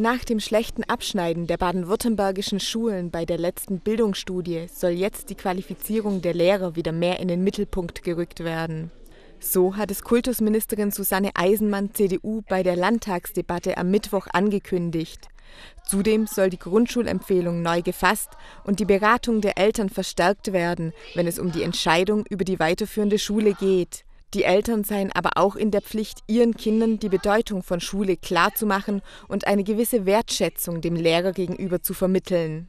Nach dem schlechten Abschneiden der baden-württembergischen Schulen bei der letzten Bildungsstudie soll jetzt die Qualifizierung der Lehrer wieder mehr in den Mittelpunkt gerückt werden. So hat es Kultusministerin Susanne Eisenmann (CDU) bei der Landtagsdebatte am Mittwoch angekündigt. Zudem soll die Grundschulempfehlung neu gefasst und die Beratung der Eltern verstärkt werden, wenn es um die Entscheidung über die weiterführende Schule geht die Eltern seien aber auch in der Pflicht, ihren Kindern die Bedeutung von Schule klarzumachen und eine gewisse Wertschätzung dem Lehrer gegenüber zu vermitteln